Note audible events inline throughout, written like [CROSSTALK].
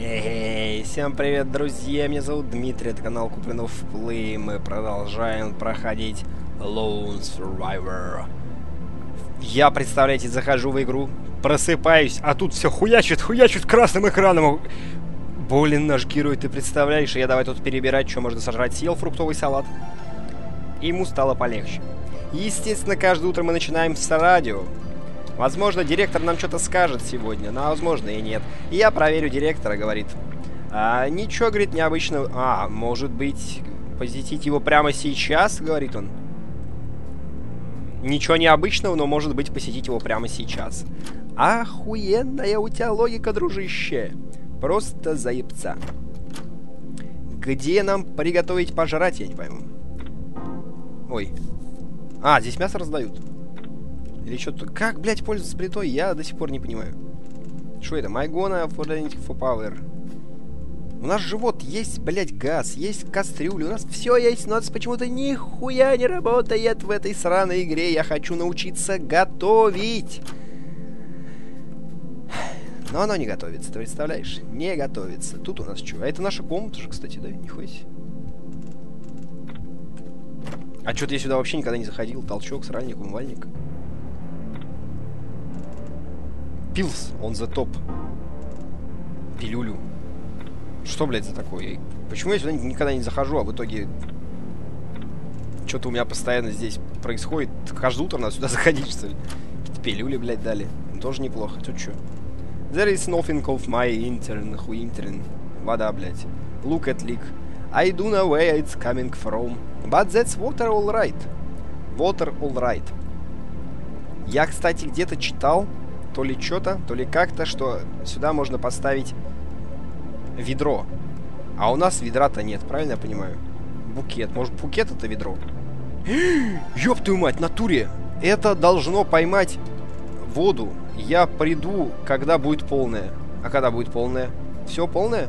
Эй, всем привет, друзья! Меня зовут Дмитрий, это канал Куплинов Плей. Мы продолжаем проходить Lone Survivor. Я, представляете, захожу в игру, просыпаюсь, а тут все хуячит, хуячит красным экраном. Блин, наш герой, ты представляешь? Я давай тут перебирать, что можно сожрать. Съел фруктовый салат. Ему стало полегче. Естественно, каждое утро мы начинаем с радио. Возможно, директор нам что-то скажет сегодня, но возможно и нет. И я проверю директора, говорит. А, ничего, говорит, необычного. А, может быть, посетить его прямо сейчас, говорит он. Ничего необычного, но может быть посетить его прямо сейчас. Охуенная у тебя логика, дружище. Просто заебца. Где нам приготовить пожрать, я не пойму. Ой. А, здесь мясо раздают. Или что-то... Как, блядь, пользоваться плитой, я до сих пор не понимаю. Что это? Майгона for for power. У нас живот есть, блядь, газ, есть кастрюли, у нас все есть, но нас почему-то нихуя не работает в этой сраной игре. Я хочу научиться готовить. Но оно не готовится, ты представляешь? Не готовится. Тут у нас что? А это наша комната же, кстати, да? Нихуя себе. А что-то я сюда вообще никогда не заходил. Толчок, сральник, умывальник. Пилс, он за топ. Пилюлю. Что, блядь, за такое? Почему я сюда никогда не захожу, а в итоге... Что-то у меня постоянно здесь происходит. Каждое утро надо сюда [LAUGHS] заходить, что ли? Какие-то пилюли, блядь, дали. Тоже неплохо. Тут что? There is nothing of my intern, who intern. Вода, блядь. Look at leak. I don't know where it's coming from. But that's water alright. Water alright. Я, кстати, где-то читал, то ли что-то, то ли как-то, что сюда можно поставить ведро. А у нас ведра-то нет, правильно я понимаю? Букет. Может, букет это ведро? [GASPS] Ёб твою мать, натуре! Это должно поймать воду. Я приду, когда будет полная. А когда будет полная? Все полное?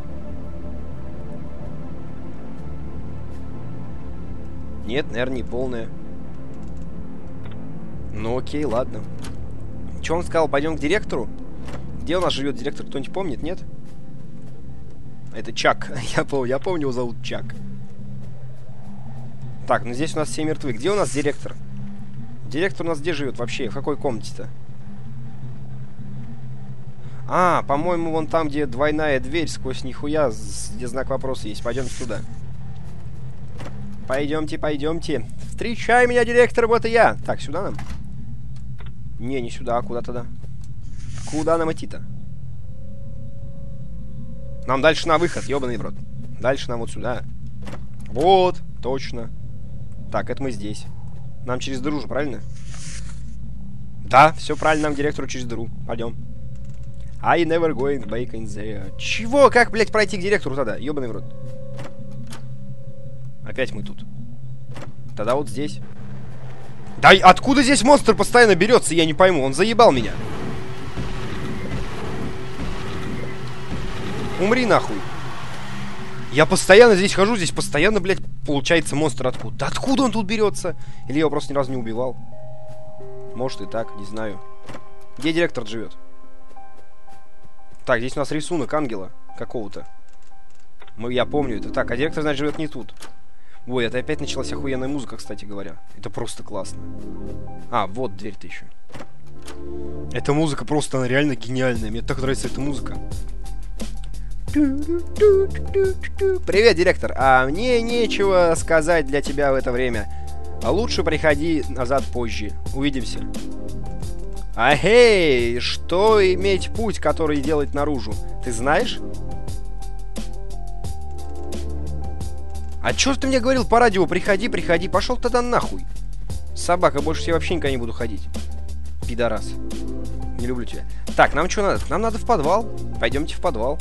Нет, наверное, не полная. Ну окей, ладно. Что он сказал? Пойдем к директору? Где у нас живет директор? Кто-нибудь помнит, нет? Это Чак. [LAUGHS] Я, помню, я помню, его зовут Чак. Так, ну здесь у нас все мертвы. Где у нас директор? Директор у нас где живет вообще? В какой комнате-то? А, по-моему, вон там, где двойная дверь сквозь нихуя, где знак вопроса есть. Пойдемте туда. Пойдемте, пойдемте. Встречай меня, директор, вот и я. Так, сюда нам? Не, не сюда, а куда тогда? Куда нам идти-то? Нам дальше на выход, ебаный в рот. Дальше нам вот сюда. Вот, точно. Так, это мы здесь. Нам через дыру же, правильно? Да, все правильно, нам директору через дыру. Пойдем. I never going back in there. Чего? Как, блядь, пройти к директору тогда? Ебаный в рот. Опять мы тут. Тогда вот здесь. Да откуда здесь монстр постоянно берется, я не пойму. Он заебал меня. Умри нахуй. Я постоянно здесь хожу, здесь постоянно, блядь, получается монстр откуда. Да откуда он тут берется? Или я его просто ни разу не убивал? Может и так, не знаю. Где директор живет? Так, здесь у нас рисунок ангела какого-то. Мы, я помню это. Так, а директор, значит, живет не тут. Ой, это опять началась охуенная музыка, кстати говоря. Это просто классно. А, вот дверь-то еще. Эта музыка просто, она реально гениальная. Мне так нравится эта музыка. Привет, директор. А мне нечего сказать для тебя в это время. А лучше приходи назад позже. Увидимся. Ахей, что иметь путь, который делать наружу? Ты знаешь? А чё ты мне говорил по радио? Приходи, приходи. Пошел тогда нахуй. Собака, больше я вообще никогда не буду ходить. Пидорас. Не люблю тебя. Так, нам что надо? Нам надо в подвал. Пойдемте в подвал.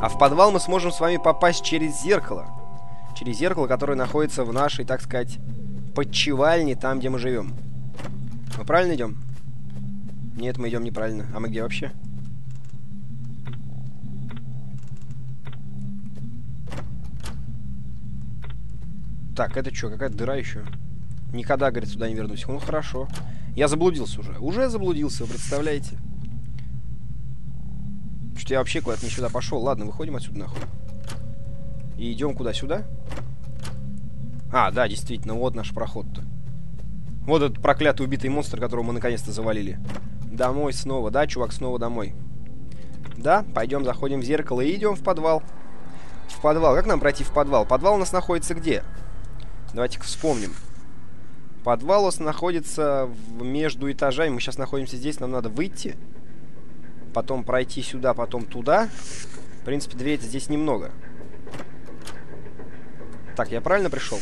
А в подвал мы сможем с вами попасть через зеркало. Через зеркало, которое находится в нашей, так сказать, подчевальне, там, где мы живем. Мы правильно идем? Нет, мы идем неправильно. А мы где вообще? Так, это что, какая дыра еще? Никогда, говорит, сюда не вернусь. Ну, хорошо. Я заблудился уже. Уже заблудился, вы представляете? Что что я вообще куда-то не сюда пошел. Ладно, выходим отсюда нахуй. И идем куда? Сюда? А, да, действительно, вот наш проход-то. Вот этот проклятый убитый монстр, которого мы наконец-то завалили. Домой снова, да, чувак, снова домой. Да, пойдем, заходим в зеркало и идем в подвал. В подвал. Как нам пройти в подвал? Подвал у нас находится где? Давайте-ка вспомним. Подвал у нас находится между этажами. Мы сейчас находимся здесь, нам надо выйти. Потом пройти сюда, потом туда. В принципе, дверей здесь немного. Так, я правильно пришел?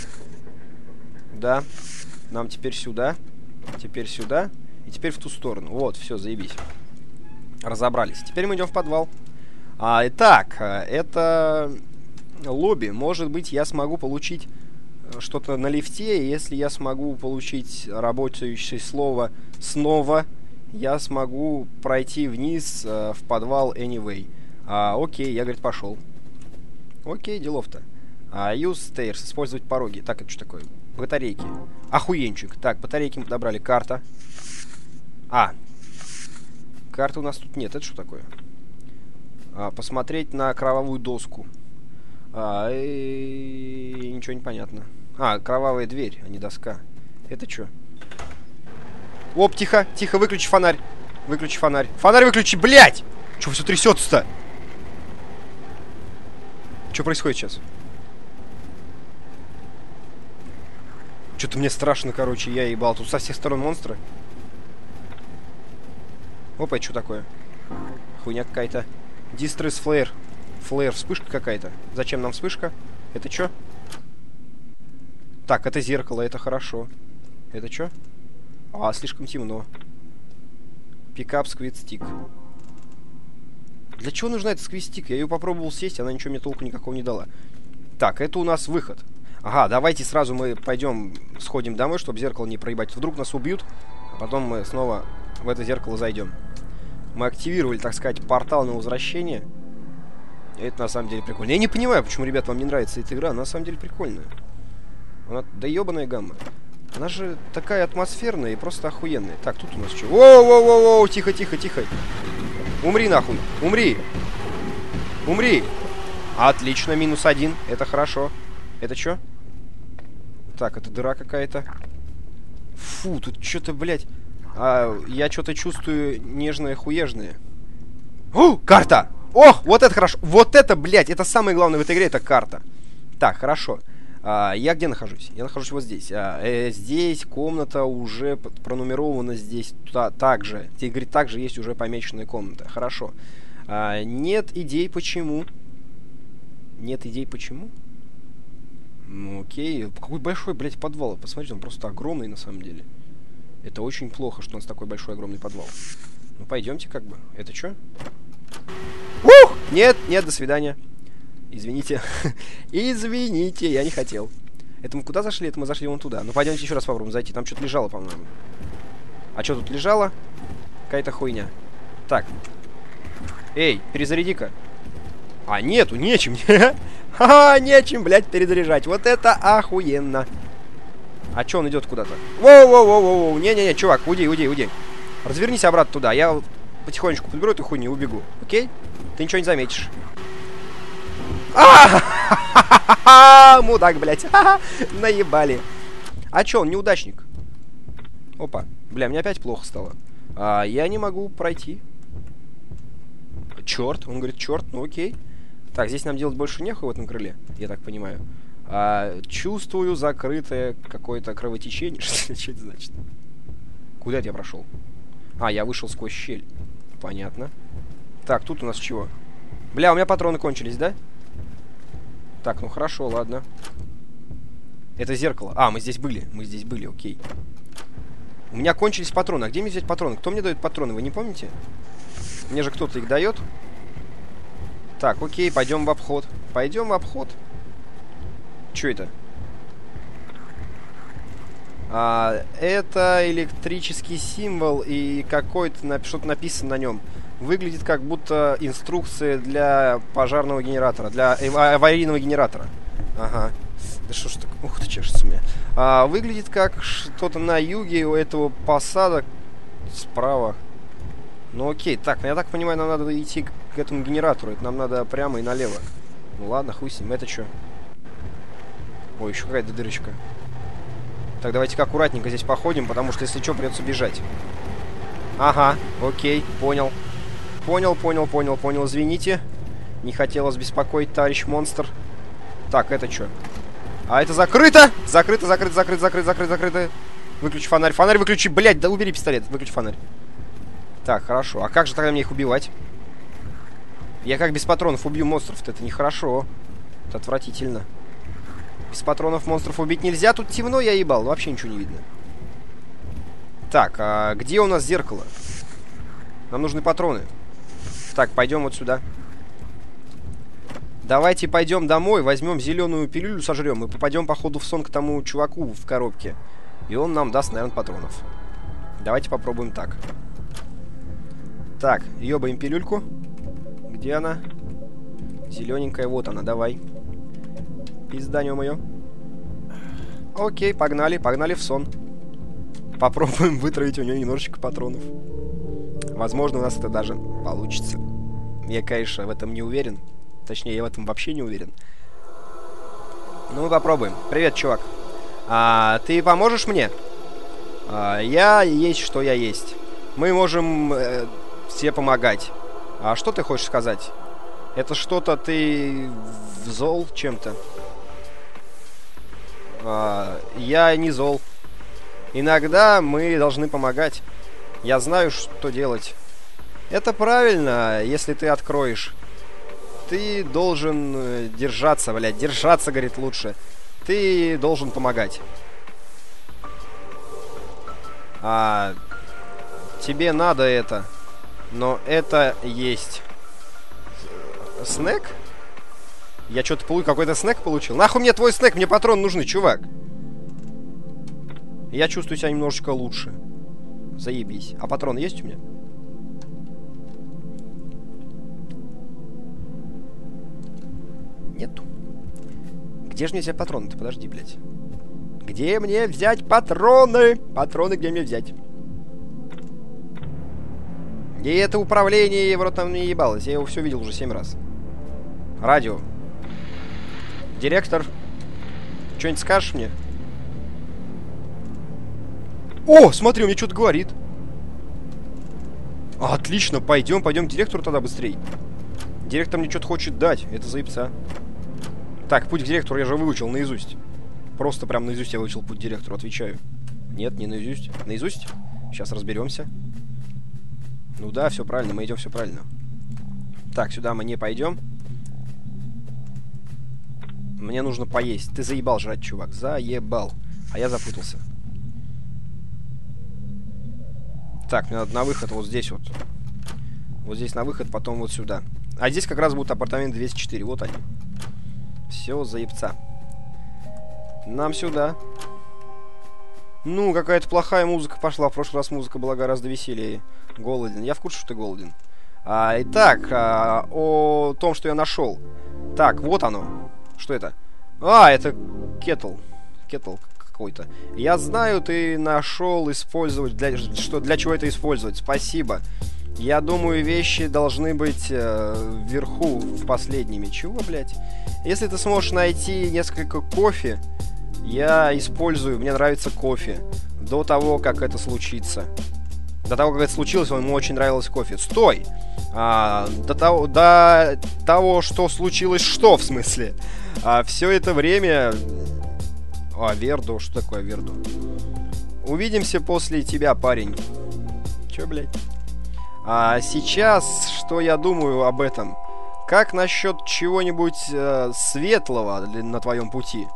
Да. Нам теперь сюда. Теперь сюда. И теперь в ту сторону. Вот, все, заебись. Разобрались. Теперь мы идем в подвал. А, итак, э, это лобби. Может быть, я смогу получить что-то на лифте. Если я смогу получить работающее слово снова, я смогу пройти вниз э, в подвал anyway. А, окей, я, говорит, пошел. Окей, делов-то. А, use stairs, использовать пороги. Так, это что такое? Батарейки. Охуенчик. Так, батарейки мы подобрали. Карта. А. Карты у нас тут нет. Это что такое? А, посмотреть на кровавую доску. А, и... ничего не понятно. А, кровавая дверь, а не доска. Это что? Оп, тихо, тихо, выключи фонарь. Выключи фонарь. Фонарь выключи, блядь! Что все трясется-то? Что происходит сейчас? Что-то мне страшно, короче, я ебал. Тут со всех сторон монстры. Опа, это что такое? Хуйня какая-то. Дистресс флеер. Флеер, вспышка какая-то. Зачем нам вспышка? Это что? Так, это зеркало, это хорошо. Это что? А, слишком темно. Пикап сквидстик. Для чего нужна эта сквидстик? Я ее попробовал сесть, она ничего мне толку никакого не дала. Так, это у нас выход. Ага, давайте сразу мы пойдем, сходим домой, чтобы зеркало не проебать. Вдруг нас убьют, а потом мы снова в это зеркало зайдем. Мы активировали, так сказать, портал на возвращение. И это на самом деле прикольно. Я не понимаю, почему, ребят, вам не нравится эта игра. Она на самом деле прикольная. Она да ебаная гамма. Она же такая атмосферная и просто охуенная. Так, тут у нас что? Воу-воу-воу-воу, тихо-тихо-тихо. Умри нахуй, умри. Умри. Отлично, минус один, это хорошо. Это что? Так, это дыра какая-то. Фу, тут что-то, блядь... А, я что-то чувствую нежное-хуежное. О, карта! Ох, вот это хорошо. Вот это, блядь, это самое главное в этой игре, это карта. Так, хорошо. А, я где нахожусь? Я нахожусь вот здесь. А, э, здесь комната уже пронумерована здесь туда, также. Здесь, говорит, также есть уже помеченная комната. Хорошо. А, нет идей почему. Нет идей почему? Ну окей. Какой большой, блядь, подвал. Посмотрите, он просто огромный на самом деле. Это очень плохо, что у нас такой большой огромный подвал. Ну пойдемте как бы. Это что? Ух! Нет, нет, до свидания. Извините. [LAUGHS] Извините, я не хотел. Это мы куда зашли? Это мы зашли вон туда. Ну пойдемте еще раз попробуем зайти. Там что-то лежало, по-моему. А что тут лежало? Какая-то хуйня. Так. Эй, перезаряди-ка. А, нету, нечем. [LAUGHS] Ха-ха, нечем, блядь, перезаряжать. Вот это охуенно. А чё он идет куда-то? Воу-воу-воу-воу. Не-не-не, чувак, уйди, уйди, уйди. Развернись обратно туда. Я потихонечку подберу эту хуйню и убегу. Окей? Ты ничего не заметишь. А, мудак, блядь. Наебали. А чё, он неудачник? Опа. Бля, мне опять плохо стало. А, я не могу пройти. Черт. Он говорит, черт, ну окей. Так, здесь нам делать больше нехуй в этом крыле, я так понимаю. А, чувствую закрытое какое-то кровотечение. Что это значит? Куда это я прошел? А, я вышел сквозь щель. Понятно. Так, тут у нас чего? Бля, у меня патроны кончились, да? Так, ну хорошо, ладно. Это зеркало. А, мы здесь были. Мы здесь были, окей. У меня кончились патроны. А где мне взять патроны? Кто мне дает патроны, вы не помните? Мне же кто-то их дает. Так, окей, пойдем в обход. Пойдем в обход. Что это? А, это электрический символ и какой-то что-то написано на нем. Выглядит как будто инструкция для пожарного генератора, для аварийного генератора. Ага. Да что ж так? Ух ты, чешется у меня. А, выглядит как что-то на юге у этого посада справа. Ну окей, так, я так понимаю, нам надо идти к этому генератору. Это нам надо прямо и налево. Ну ладно, хуй с ним. Это что? Ой, еще какая-то дырочка. Так, давайте-ка аккуратненько здесь походим, потому что если что, придется бежать. Ага, окей, понял. Понял, понял, понял, понял, извините. Не хотелось беспокоить, товарищ монстр. Так, это что? А это закрыто! Закрыто, закрыто, закрыто, закрыто, закрыто, закрыто. Выключи фонарь. Фонарь выключи, блядь, да убери пистолет. Выключи фонарь. Так, хорошо. А как же тогда мне их убивать? Я как без патронов убью монстров -то. Это нехорошо. Это отвратительно. Без патронов монстров убить нельзя. Тут темно, я ебал. Вообще ничего не видно. Так, а где у нас зеркало? Нам нужны патроны. Так, пойдем вот сюда. Давайте пойдем домой, возьмем зеленую пилюлю, сожрем и попадем, походу, в сон к тому чуваку в коробке. И он нам даст, наверное, патронов. Давайте попробуем так. Так, ёбаем пилюльку. Где она? Зелененькая, вот она, давай. Пизданем мое. Окей, погнали, погнали в сон. Попробуем вытравить у нее немножечко патронов. Возможно, у нас это даже получится. Я, конечно, в этом не уверен. Точнее, я в этом вообще не уверен. Ну, мы попробуем. Привет, чувак. А, ты поможешь мне? А, я есть, что я есть. Мы можем э, все помогать. А что ты хочешь сказать? Это что-то ты зол чем-то? А, я не зол. Иногда мы должны помогать. Я знаю, что делать. Это правильно, если ты откроешь. Ты должен э, держаться, блядь. Держаться, говорит, лучше. Ты должен помогать. А тебе надо это. Но это есть. Снэк? Я что-то какой-то снэк получил. Нахуй мне твой снэк, мне патрон нужны, чувак. Я чувствую себя немножечко лучше. Заебись. А патрон есть у меня? Нету. Где же мне взять патроны? Ты подожди, блядь. Где мне взять патроны? Патроны где мне взять? И это управление, в рот там не ебалось. Я его все видел уже семь раз. Радио. Директор, что-нибудь скажешь мне? О, смотри, он мне что-то говорит. Отлично, пойдем, пойдем к директору тогда быстрей. Директор мне что-то хочет дать. Это заебца. Так, путь к директору я же выучил наизусть. Просто прям наизусть я выучил путь к директору, отвечаю. Нет, не наизусть. Наизусть? Сейчас разберемся. Ну да, все правильно, мы идем все правильно. Так, сюда мы не пойдем. Мне нужно поесть. Ты заебал жрать, чувак. Заебал. А я запутался. Так, мне надо на выход вот здесь вот. Вот здесь на выход, потом вот сюда. А здесь как раз будут апартаменты 204. Вот они. Все, заебца. Нам сюда. Ну, какая-то плохая музыка пошла. В прошлый раз музыка была гораздо веселее. Голоден. Я в курсе, что ты голоден. А, итак, а, о том, что я нашел. Так, вот оно. Что это? А, это кетл. Кетл какой-то. Я знаю, ты нашел использовать, для, что для чего это использовать. Спасибо. Я думаю, вещи должны быть э, вверху, последними. Чего, блядь? Если ты сможешь найти несколько кофе, я использую, мне нравится кофе. До того, как это случится. До того, как это случилось, ему очень нравилось кофе. Стой! А, до, того, до того, что случилось, что в смысле? А, все это время а, Верду. Что такое Верду? Увидимся после тебя, парень. Чё, блядь? А сейчас, что я думаю об этом? Как насчет чего-нибудь э, светлого на твоем пути?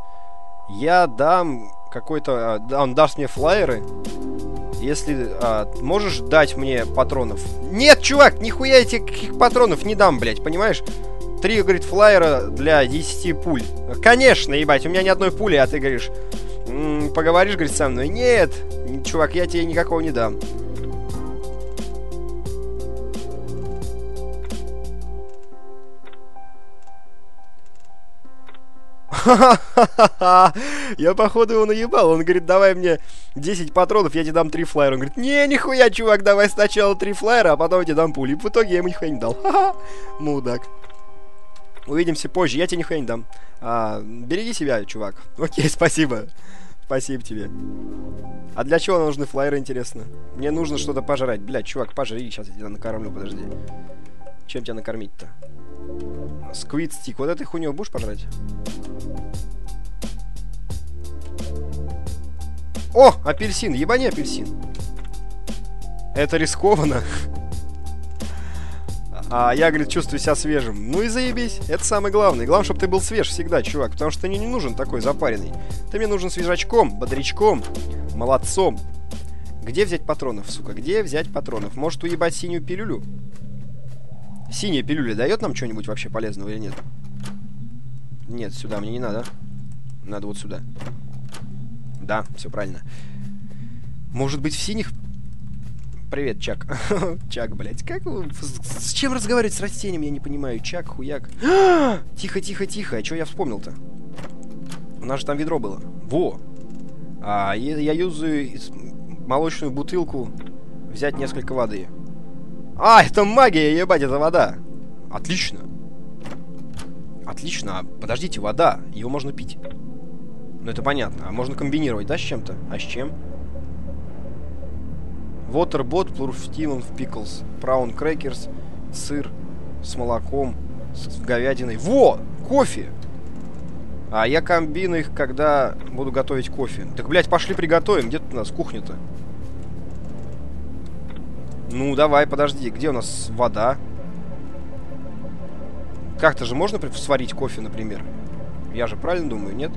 Я дам какой-то... Э, он даст мне флайеры. Если э, можешь дать мне патронов. Нет, чувак, нихуя этих патронов не дам, блядь, понимаешь? Три, говорит, флайера для 10 пуль. Конечно, ебать, у меня ни одной пули, а ты говоришь... М -м, поговоришь, говорит, со мной? Нет, чувак, я тебе никакого не дам. [LAUGHS] Я, походу, его наебал. Он говорит, давай мне 10 патронов, я тебе дам 3 флайера. Он говорит, не, нихуя, чувак, давай сначала 3 флайера, а потом я тебе дам пули. И в итоге я ему нихуя не дал. [LAUGHS] Мудак. Увидимся позже, я тебе нихуя не дам. А, береги себя, чувак. [LAUGHS] Окей, спасибо. Спасибо тебе. А для чего нужны флайеры, интересно? Мне нужно что-то пожрать. Блядь, чувак, пожри, сейчас я тебя накормлю, подожди. Чем тебя накормить-то? Сквид стик. Вот этой хуйню будешь пожрать? О, апельсин. Ебани апельсин. Это рискованно. [LAUGHS] А я, говорит, чувствую себя свежим. Ну и заебись. Это самое главное. Главное, чтобы ты был свеж всегда, чувак. Потому что ты мне не нужен такой запаренный. Ты мне нужен свежачком, бодрячком, молодцом. Где взять патронов, сука? Где взять патронов? Может уебать синюю пилюлю? Синяя пилюля дает нам что-нибудь вообще полезного или нет? Нет, сюда мне не надо. Надо вот сюда. Да, все правильно. Может быть, в синих... Привет, Чак. [LAUGHS] Чак, блядь. Как. С чем разговаривать с растением, я не понимаю. Чак, хуяк. [GASPS] тихо, тихо, тихо. А что я вспомнил-то? У нас же там ведро было. Во! А, я, юзаю молочную бутылку взять несколько воды. А, это магия, ебать, это вода. Отлично. Отлично. А, подождите, вода. Ее можно пить. Ну, это понятно. А можно комбинировать, да, с чем-то? А с чем? Waterbot, Plurftилон в Pickles. Праун крекерс, сыр с молоком, с говядиной. Во! Кофе! А я комбину их, когда буду готовить кофе. Так, блядь, пошли приготовим. Где тут у нас кухня-то? Ну, давай, подожди. Где у нас вода? Как-то же можно сварить кофе, например? Я же правильно думаю, нет?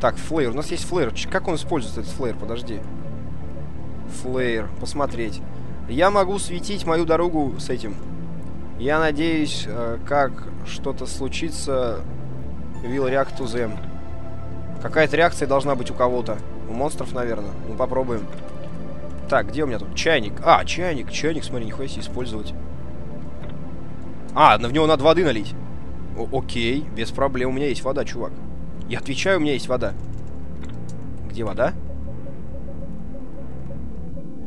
Так, флеер. У нас есть флеер. Как он используется, этот флеер? Подожди. Флеер. Посмотреть. Я могу светить мою дорогу с этим. Я надеюсь, э, как что-то случится, will react to. Какая-то реакция должна быть у кого-то. У монстров, наверное. Ну, попробуем. Так, где у меня тут? Чайник. А, чайник. Чайник, смотри, нихуя себе использовать. А, в него надо воды налить. О окей, без проблем. У меня есть вода, чувак. Я отвечаю, у меня есть вода. Где вода?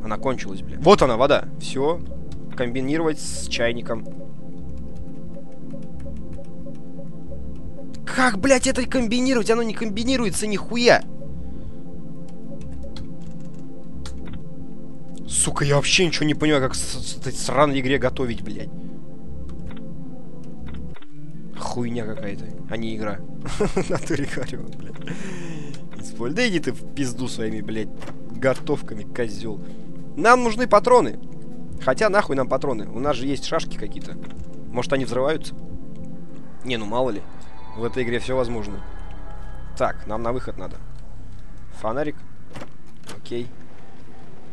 Она кончилась, блин. Вот она, вода. Все. Комбинировать с чайником. Как, блядь, это комбинировать? Оно не комбинируется нихуя. Сука, я вообще ничего не понимаю, как с, этой сраной игре готовить, блядь. Хуйня какая-то, а не игра. [LAUGHS] Натуре говорю, блядь. Да иди ты в пизду своими, блядь, готовками, козел. Нам нужны патроны. Хотя нахуй нам патроны. У нас же есть шашки какие-то. Может они взрываются? Не, ну мало ли. В этой игре все возможно. Так, нам на выход надо. Фонарик. Окей.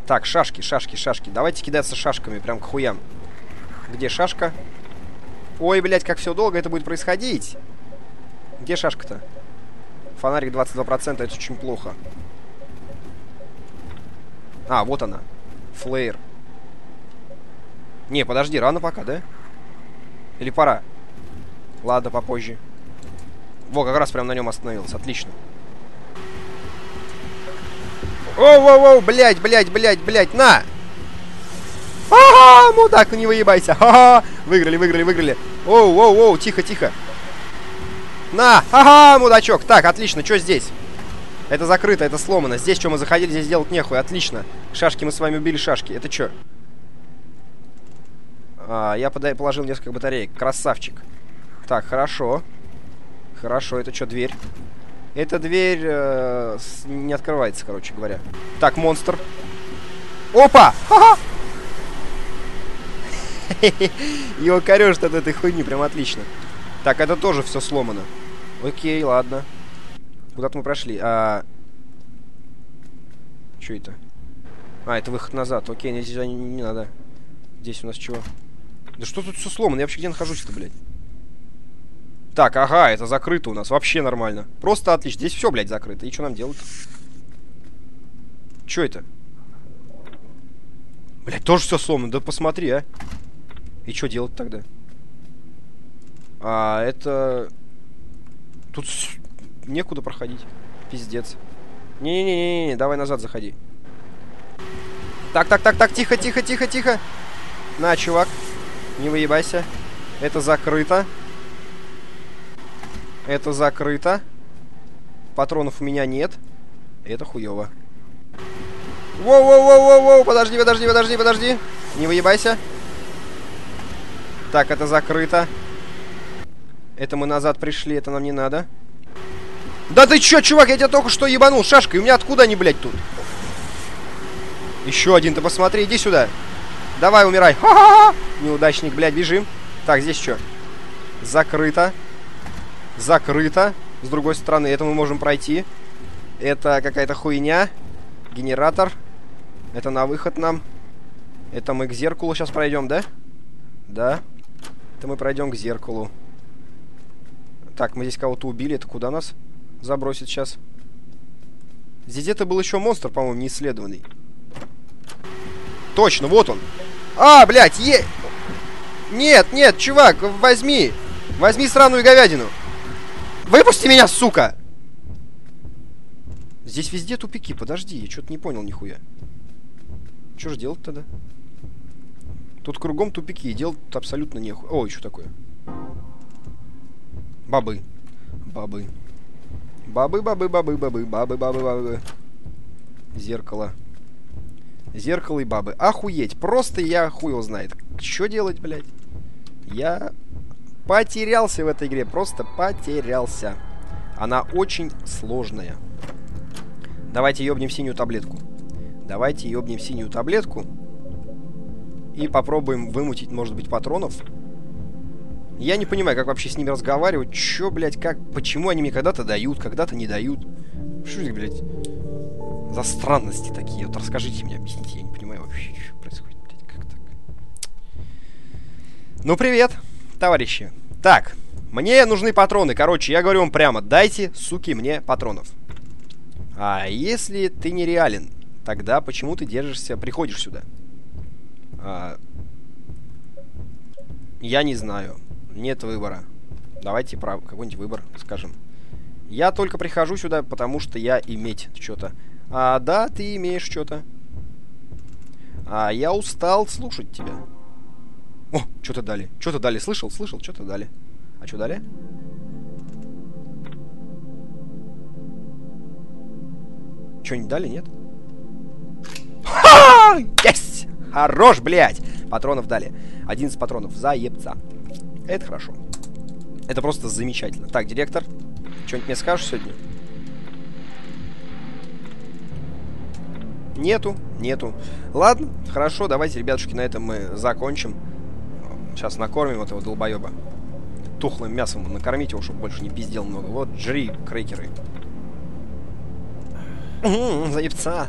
Так, шашки, шашки, шашки. Давайте кидаться шашками, прям к хуям. Где шашка? Ой, блядь, как все долго это будет происходить. Где шашка-то? Фонарик 22%, это очень плохо. А, вот она. Флеер. Не, подожди, рано пока, да? Или пора? Ладно, попозже. Во, как раз прям на нем остановился. Отлично. Оу-оу-оу, блядь, блядь, блядь, блядь, на! Ага, мудак, ну не выебайся. Ага, выиграли, выиграли, выиграли. Оу-оу-оу, тихо, тихо. На, ага, мудачок. Так, отлично, что здесь? Это закрыто, это сломано. Здесь что, мы заходили, здесь делать нехуй. Отлично. Шашки, мы с вами убили шашки. Это что? А, я положил несколько батареек. Красавчик. Так, хорошо. Хорошо, это что, дверь? Эта дверь э, с, не открывается, короче говоря. Так, монстр. Опа! [LAUGHS] Его корежит от этой хуйни, прям отлично. Так, это тоже все сломано. Окей, ладно. Куда-то мы прошли. А... Что это? А, это выход назад. Окей, здесь не, не надо. Здесь у нас чего? Да что тут все сломано? Я вообще где нахожусь-то, блядь? Так, ага, это закрыто у нас. Вообще нормально. Просто отлично. Здесь все, блядь, закрыто. И что нам делать? Что это? Блядь, тоже все сломано. Да посмотри, а. И что делать тогда? А, это... Тут... некуда проходить. Пиздец. Не-не-не-не, давай назад заходи. Так, так, так, так, тихо, тихо, тихо, тихо. На, чувак. Не выебайся. Это закрыто. Это закрыто. Патронов у меня нет. Это хуево. Воу-воу-воу-воу-воу, подожди, подожди, подожди, подожди. Не выебайся. Так, это закрыто. Это мы назад пришли, это нам не надо. Да ты чё, чувак, я тебя только что ебанул шашкой. У меня откуда они, блядь, тут? Еще один, ты посмотри, иди сюда. Давай, умирай. Ха-ха-ха! Неудачник, блядь, бежим. Так, здесь что? Закрыто. Закрыто. С другой стороны, это мы можем пройти. Это какая-то хуйня. Генератор. Это на выход нам. Это мы к зеркалу сейчас пройдем, да? Да. Это мы пройдем к зеркалу. Так, мы здесь кого-то убили. Это куда нас забросит сейчас? Здесь где-то был еще монстр, по-моему, неисследованный. Точно, вот он. А, блядь, е... Нет, нет, чувак, возьми. Возьми сраную говядину. Выпусти меня, сука! Здесь везде тупики, подожди, я что-то не понял нихуя. Что же делать тогда? Тут кругом тупики, и делать абсолютно нехуй. Ой, что такое? Бабы. Бабы. Бабы, бабы, бабы, бабы, бабы, бабы, бабы. Зеркало. Зеркало и бабы. Охуеть. Просто я хуй его знает. Что делать, блядь? Я потерялся в этой игре. Просто потерялся. Она очень сложная. Давайте ёбнем синюю таблетку. Давайте ёбнем синюю таблетку. И попробуем вымутить, может быть, патронов. Я не понимаю, как вообще с ними разговаривать. Чё, блядь, как... Почему они мне когда-то дают, когда-то не дают? Что это, блядь, за странности такие? Вот расскажите мне, объясните. Я не понимаю вообще, что происходит, блядь, как так? Ну, привет, товарищи. Так, мне нужны патроны. Короче, я говорю вам прямо, дайте, суки, мне патронов. А если ты нереален, тогда почему ты держишься, приходишь сюда? А, я не знаю. Нет выбора. Давайте про какой-нибудь выбор скажем. Я только прихожу сюда, потому что я иметь что-то. А, да, ты имеешь что-то. А я устал слушать тебя. О, что-то дали. Что-то дали. Слышал, слышал, что-то дали. А что дали? Что-нибудь дали, нет? Ха! Есть! Хорош, блядь! Патронов дали. 11 патронов. За ебца. Это хорошо. Это просто замечательно. Так, директор, что-нибудь мне скажешь сегодня? Нету, нету. Ладно, хорошо, давайте, ребятушки, на этом мы закончим. Сейчас накормим этого долбоеба. Тухлым мясом накормить его, чтобы больше не пиздел много. Вот, жри крекеры. Заебца.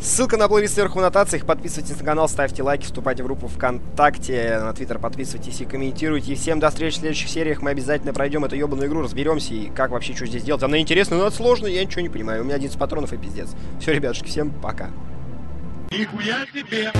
Ссылка на плейлист сверху в аннотациях. Подписывайтесь на канал, ставьте лайки, вступайте в группу ВКонтакте, на Твиттер подписывайтесь и комментируйте. И всем до встречи в следующих сериях. Мы обязательно пройдем эту ебаную игру, разберемся и как вообще что здесь делать. Она интересная, но это сложно, я ничего не понимаю. У меня 11 патронов и пиздец. Все, ребятушки, всем пока. Нихуя себе!